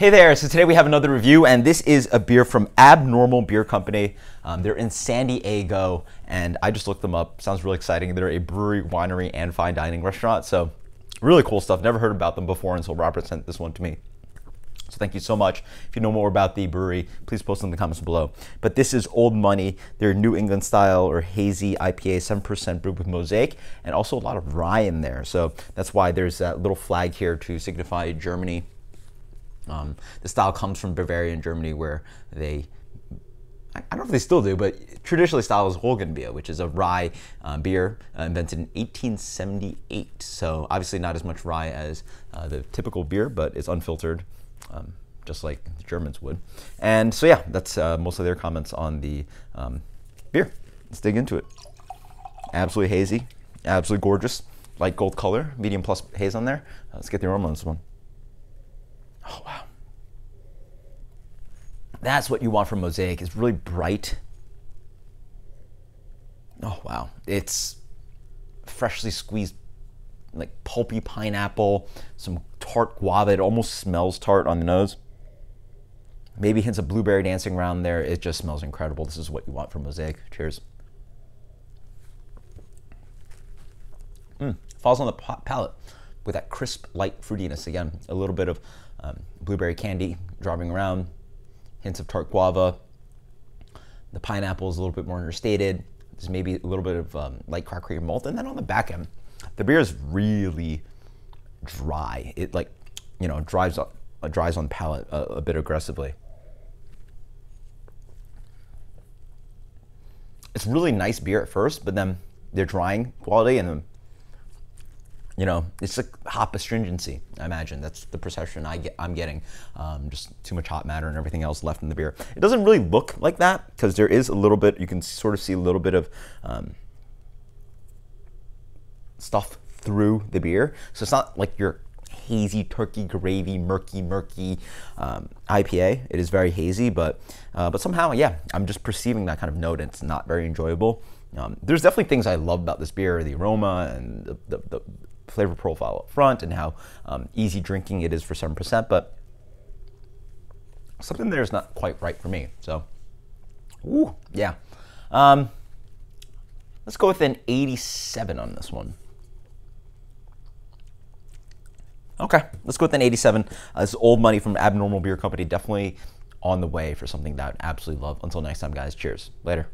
Hey there, so today we have another review, and this is a beer from Abnormal Beer Company. Um, they're in San Diego, and I just looked them up. Sounds really exciting. They're a brewery, winery, and fine dining restaurant, so really cool stuff. Never heard about them before until Robert sent this one to me. So thank you so much. If you know more about the brewery, please post in the comments below. But this is Old Money. They're New England style or hazy IPA, 7% brewed with mosaic, and also a lot of rye in there. So that's why there's that little flag here to signify Germany um, the style comes from Bavaria in Germany, where they I don't know if they still do, but traditionally style is Roggenbier, which is a rye uh, beer uh, invented in 1878. So obviously not as much rye as uh, the typical beer, but it's unfiltered, um, just like the Germans would. And so yeah, that's uh, most of their comments on the um, beer. Let's dig into it. Absolutely hazy, absolutely gorgeous, light gold color, medium plus haze on there. let's get the aroma on this one. Oh, wow. That's what you want from Mosaic. It's really bright. Oh, wow. It's freshly squeezed, like pulpy pineapple, some tart guava. It almost smells tart on the nose. Maybe hints of blueberry dancing around there. It just smells incredible. This is what you want from Mosaic. Cheers. Mm, falls on the palate with that crisp, light fruitiness again. A little bit of um, blueberry candy driving around, hints of tart guava. The pineapple is a little bit more understated. There's maybe a little bit of um, light cracker malt, and then on the back end, the beer is really dry. It like, you know, drives up, uh, dries on palate a, a bit aggressively. It's really nice beer at first, but then they're drying quality, and then you know, it's like hop astringency. I imagine that's the perception I get. I'm getting um, just too much hot matter and everything else left in the beer. It doesn't really look like that because there is a little bit. You can sort of see a little bit of um, stuff through the beer. So it's not like your hazy turkey gravy, murky, murky um, IPA. It is very hazy, but uh, but somehow, yeah, I'm just perceiving that kind of note. And it's not very enjoyable. Um, there's definitely things I love about this beer, the aroma and the, the, the flavor profile up front and how um, easy drinking it is for 7%, but something there is not quite right for me. So, ooh, yeah. Um, let's go with an 87 on this one. Okay, let's go with an 87. Uh, this is old money from Abnormal Beer Company. Definitely on the way for something that I absolutely love. Until next time, guys. Cheers. Later.